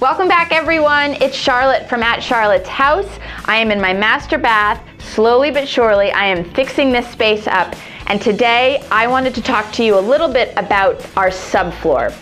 Welcome back everyone. It's Charlotte from At Charlotte's House. I am in my master bath. Slowly but surely, I am fixing this space up. And today, I wanted to talk to you a little bit about our subfloor.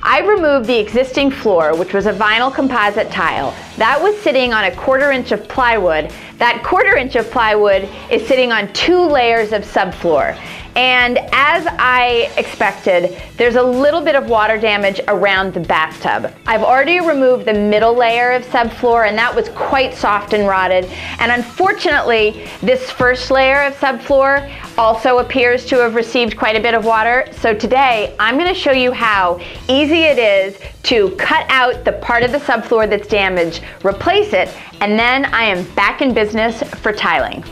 I removed the existing floor, which was a vinyl composite tile. That was sitting on a quarter inch of plywood. That quarter inch of plywood is sitting on two layers of subfloor. And as I expected, there's a little bit of water damage around the bathtub. I've already removed the middle layer of subfloor and that was quite soft and rotted. And unfortunately, this first layer of subfloor also appears to have received quite a bit of water. So today, I'm gonna show you how easy it is to cut out the part of the subfloor that's damaged, replace it, and then I am back in business for tiling.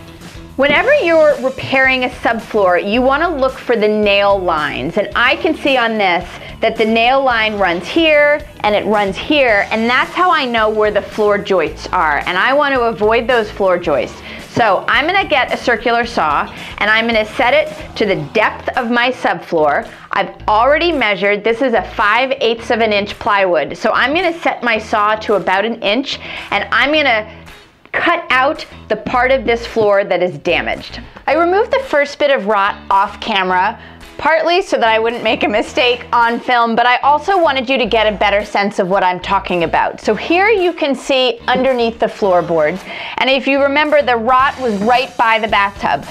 Whenever you're repairing a subfloor, you wanna look for the nail lines. And I can see on this that the nail line runs here and it runs here, and that's how I know where the floor joists are. And I want to avoid those floor joists. So I'm gonna get a circular saw and I'm gonna set it to the depth of my subfloor. I've already measured, this is a 5 eighths of an inch plywood. So I'm gonna set my saw to about an inch and I'm gonna cut out the part of this floor that is damaged. I removed the first bit of rot off camera, partly so that I wouldn't make a mistake on film, but I also wanted you to get a better sense of what I'm talking about. So here you can see underneath the floorboards, and if you remember, the rot was right by the bathtub.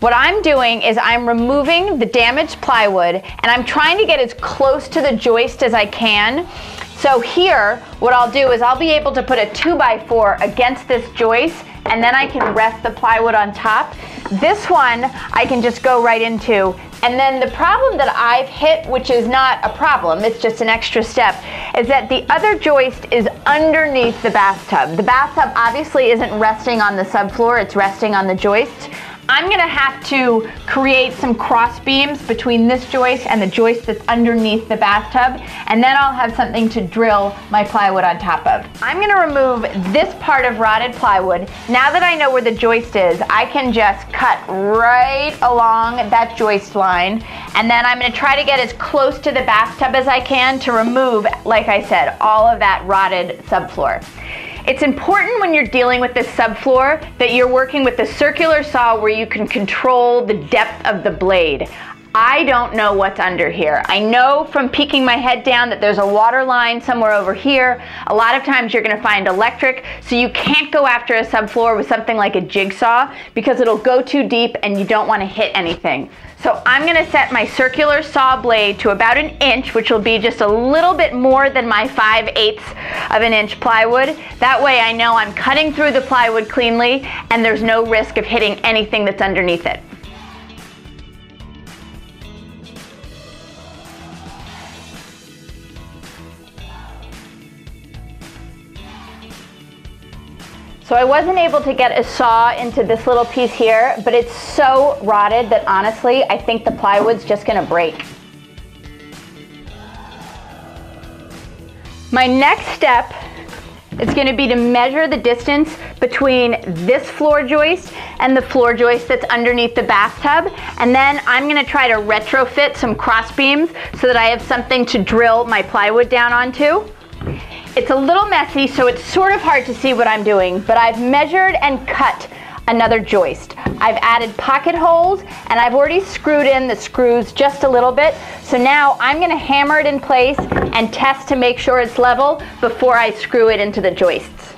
What I'm doing is I'm removing the damaged plywood and I'm trying to get as close to the joist as I can so here, what I'll do is I'll be able to put a two by four against this joist and then I can rest the plywood on top. This one I can just go right into. And then the problem that I've hit, which is not a problem, it's just an extra step, is that the other joist is underneath the bathtub. The bathtub obviously isn't resting on the subfloor, it's resting on the joist. I'm gonna have to create some cross beams between this joist and the joist that's underneath the bathtub, and then I'll have something to drill my plywood on top of. I'm gonna remove this part of rotted plywood. Now that I know where the joist is, I can just cut right along that joist line, and then I'm gonna try to get as close to the bathtub as I can to remove, like I said, all of that rotted subfloor. It's important when you're dealing with this subfloor that you're working with a circular saw where you can control the depth of the blade. I don't know what's under here. I know from peeking my head down that there's a water line somewhere over here. A lot of times you're gonna find electric, so you can't go after a subfloor with something like a jigsaw because it'll go too deep and you don't wanna hit anything. So I'm gonna set my circular saw blade to about an inch, which will be just a little bit more than my 5 eighths of an inch plywood. That way I know I'm cutting through the plywood cleanly and there's no risk of hitting anything that's underneath it. So I wasn't able to get a saw into this little piece here, but it's so rotted that honestly, I think the plywood's just gonna break. My next step is gonna be to measure the distance between this floor joist and the floor joist that's underneath the bathtub. And then I'm gonna try to retrofit some cross beams so that I have something to drill my plywood down onto. It's a little messy, so it's sort of hard to see what I'm doing, but I've measured and cut another joist. I've added pocket holes and I've already screwed in the screws just a little bit. So now I'm gonna hammer it in place and test to make sure it's level before I screw it into the joists.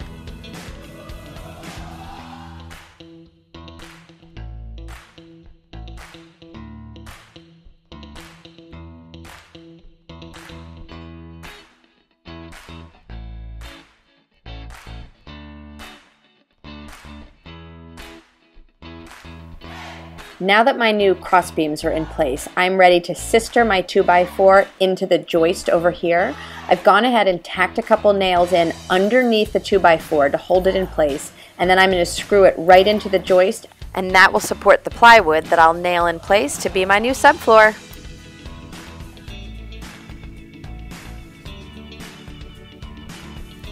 Now that my new cross beams are in place, I'm ready to sister my 2x4 into the joist over here. I've gone ahead and tacked a couple nails in underneath the 2x4 to hold it in place, and then I'm going to screw it right into the joist, and that will support the plywood that I'll nail in place to be my new subfloor.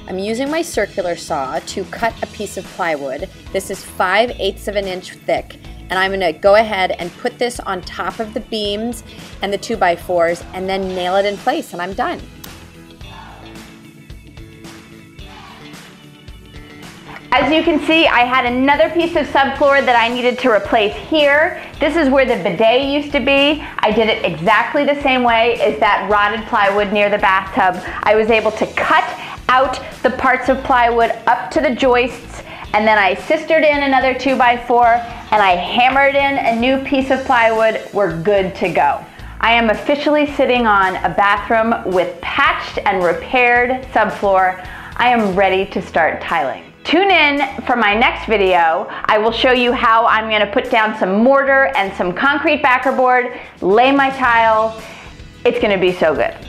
I'm using my circular saw to cut a piece of plywood. This is 5 eighths of an inch thick and I'm gonna go ahead and put this on top of the beams and the two by fours and then nail it in place and I'm done. As you can see, I had another piece of subfloor that I needed to replace here. This is where the bidet used to be. I did it exactly the same way as that rotted plywood near the bathtub. I was able to cut out the parts of plywood up to the joists and then I sistered in another 2x4 and I hammered in a new piece of plywood. We're good to go. I am officially sitting on a bathroom with patched and repaired subfloor. I am ready to start tiling. Tune in for my next video. I will show you how I'm gonna put down some mortar and some concrete backer board, lay my tile. It's gonna be so good.